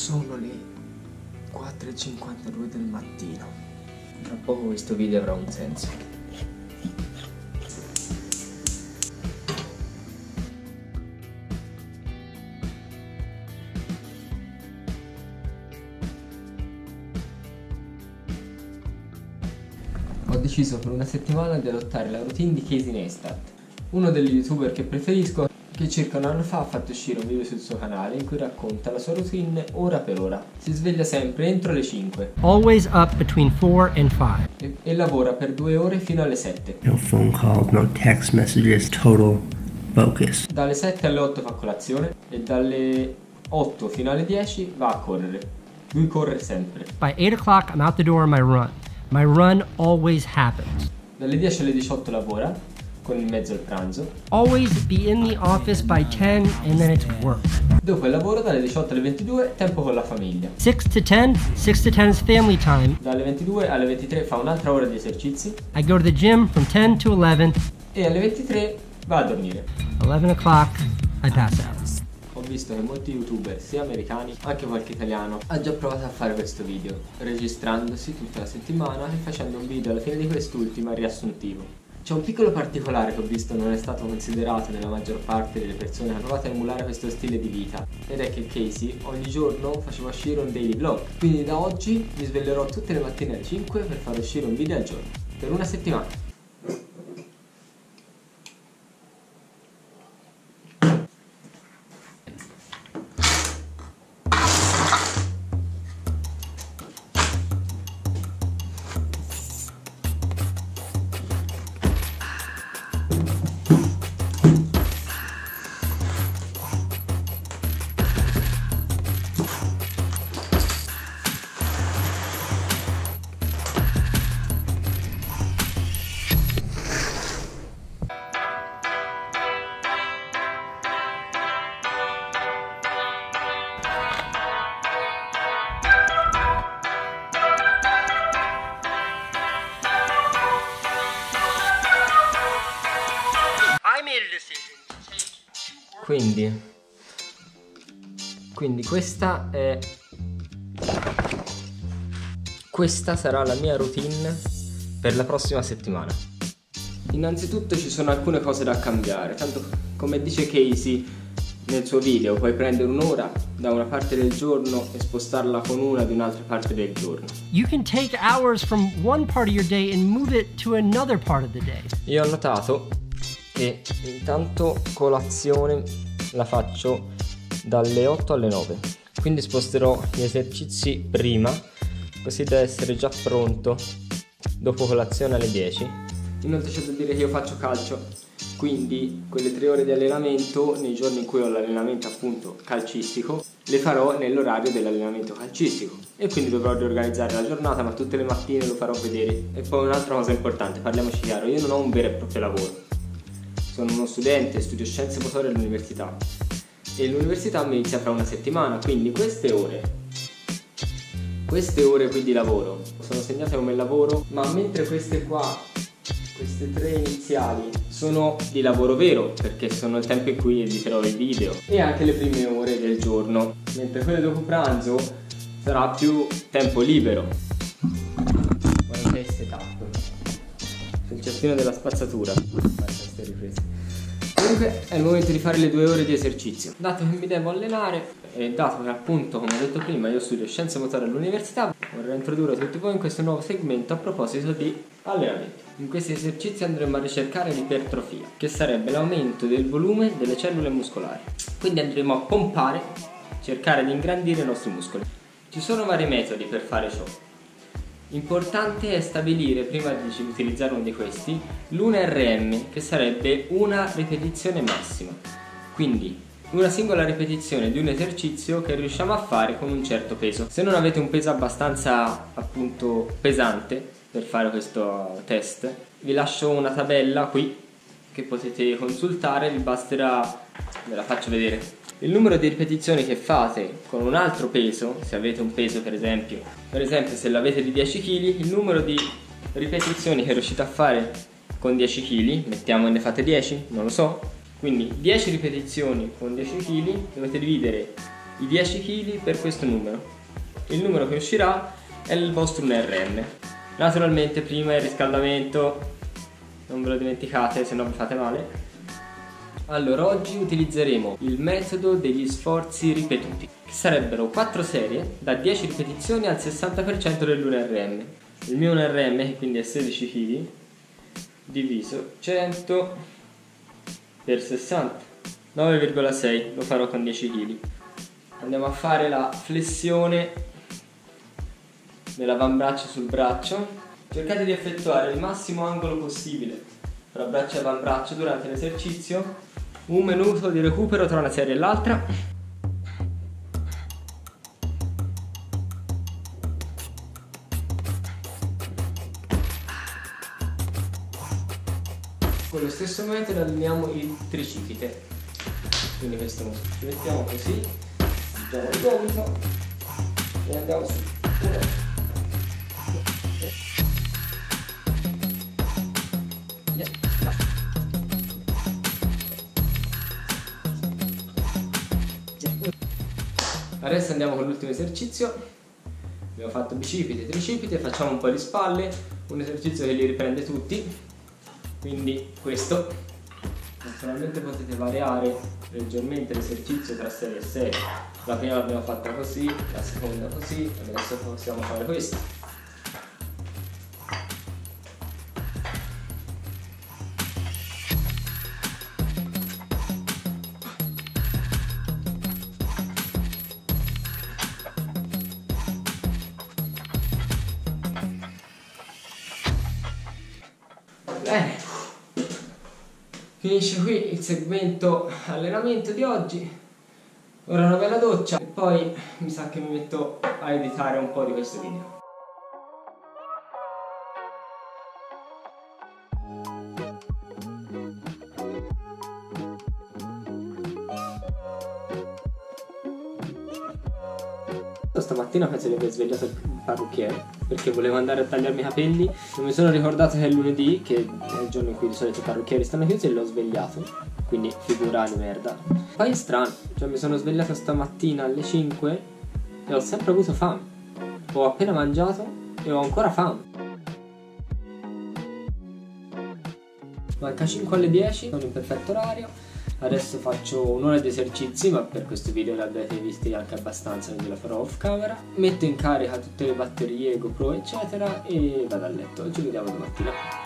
Sono le 4.52 del mattino. Tra poco questo video avrà un senso. Ho deciso per una settimana di adottare la routine di Casey Neistat, uno degli youtuber che preferisco che circa un anno fa ha fatto uscire un video sul suo canale in cui racconta la sua routine ora per ora. Si sveglia sempre entro le 5. Always up between 4 and 5. E, e lavora per due ore fino alle 7. No phone calls, no text messages, total focus. Dalle 7 alle 8 fa colazione e dalle 8 fino alle 10 va a correre. Lui corre sempre. By 8 o'clock, I'm out the door on my run. My run always happens. Dalle 10 alle 18 lavora, con in mezzo il pranzo. Always be in the office by 10 and then it's work. Dopo il lavoro dalle 18 alle 22 tempo con la famiglia. 6 to 10, 6 to 10 is family time. Dalle 22 alle 23 fa un'altra ora di esercizi I go to the gym from 10 to 11. e alle 23 va a dormire. 11 o'clock, I pass out. Ho visto che molti youtuber, sia americani, anche qualche italiano, ha già provato a fare questo video, registrandosi tutta la settimana e facendo un video alla fine di quest'ultima riassuntivo. C'è un piccolo particolare che ho visto non è stato considerato nella maggior parte delle persone che hanno provato a emulare questo stile di vita ed è che Casey ogni giorno faceva uscire un daily vlog. Quindi da oggi mi sveglierò tutte le mattine alle 5 per far uscire un video al giorno, per una settimana. Quindi, quindi questa è questa sarà la mia routine per la prossima settimana. Innanzitutto ci sono alcune cose da cambiare, tanto come dice Casey nel suo video, puoi prendere un'ora da una parte del giorno e spostarla con una di un'altra parte del giorno. You can take hours from one part of your day and move it to another part of the day. Io ho notato che intanto colazione la faccio dalle 8 alle 9. Quindi sposterò gli esercizi prima, così da essere già pronto dopo colazione alle 10. Inoltre c'è da dire che io faccio calcio, quindi quelle tre ore di allenamento nei giorni in cui ho l'allenamento appunto calcistico le farò nell'orario dell'allenamento calcistico e quindi dovrò riorganizzare la giornata ma tutte le mattine lo farò vedere e poi un'altra cosa importante parliamoci chiaro io non ho un vero e proprio lavoro sono uno studente studio scienze motorie all'università. E l'università mi inizia fra una settimana quindi queste ore queste ore qui di lavoro sono segnate come lavoro ma mentre queste qua queste tre iniziali sono di lavoro vero perché sono il tempo in cui editerò il video e anche le prime ore del giorno mentre quelle dopo pranzo sarà più tempo libero. Guarda che setup sul cestino della spazzatura Comunque è il momento di fare le due ore di esercizio. Dato che mi devo allenare e dato che appunto, come ho detto prima, io studio scienze motorie all'università, vorrei introdurre tutti voi in questo nuovo segmento a proposito di allenamento. In questi esercizi andremo a ricercare l'ipertrofia, che sarebbe l'aumento del volume delle cellule muscolari. Quindi andremo a pompare, cercare di ingrandire i nostri muscoli. Ci sono vari metodi per fare ciò. Importante è stabilire, prima di utilizzare uno di questi, l'UNRM, che sarebbe una ripetizione massima. Quindi, una singola ripetizione di un esercizio che riusciamo a fare con un certo peso. Se non avete un peso abbastanza, appunto, pesante per fare questo test, vi lascio una tabella qui che potete consultare, vi basterà, ve la faccio vedere, il numero di ripetizioni che fate con un altro peso, se avete un peso per esempio, per esempio se l'avete di 10 kg, il numero di ripetizioni che riuscite a fare con 10 kg, mettiamo che ne fate 10, non lo so, quindi 10 ripetizioni con 10 kg dovete dividere i 10 kg per questo numero. Il numero che uscirà è il vostro 1RM. Naturalmente prima il riscaldamento, non ve lo dimenticate se no vi fate male. Allora, oggi utilizzeremo il metodo degli sforzi ripetuti, che sarebbero 4 serie da 10 ripetizioni al 60% dell'1RM. Il mio 1RM, quindi è 16 kg, diviso 100 per 60, 9,6, lo farò con 10 kg. Andiamo a fare la flessione dell'avambraccio sul braccio. Cercate di effettuare il massimo angolo possibile tra braccio e avambraccio durante l'esercizio un minuto di recupero tra una serie e l'altra. Con lo stesso metodo alleniamo il tricipite. Quindi questo muscolo ci mettiamo così, giriamo il gomito e andiamo su. Adesso andiamo con l'ultimo esercizio. Abbiamo fatto bicipite, tricipite, facciamo un po' di spalle, un esercizio che li riprende tutti. Quindi questo. Naturalmente potete variare leggermente l'esercizio tra serie e serie. La prima l'abbiamo fatta così, la seconda così, adesso possiamo fare questo. Finisce qui il segmento allenamento di oggi. Ora una bella doccia e poi mi sa che mi metto a editare un po' di questo video. Stamattina penso di aver svegliato il parrucchiere perché volevo andare a tagliarmi i capelli. Non mi sono ricordato che è lunedì, che è il giorno in cui di solito i parrucchieri stanno chiusi, e l'ho svegliato. Quindi figura di merda. Poi è strano, cioè mi sono svegliato stamattina alle 5 e ho sempre avuto fame. Ho appena mangiato e ho ancora fame. Manca 5 alle 10, sono in perfetto orario Adesso faccio un'ora di esercizi, ma per questo video li avete visti anche abbastanza, quindi la farò off camera. Metto in carica tutte le batterie, GoPro, eccetera, e vado a letto. Ci vediamo domattina.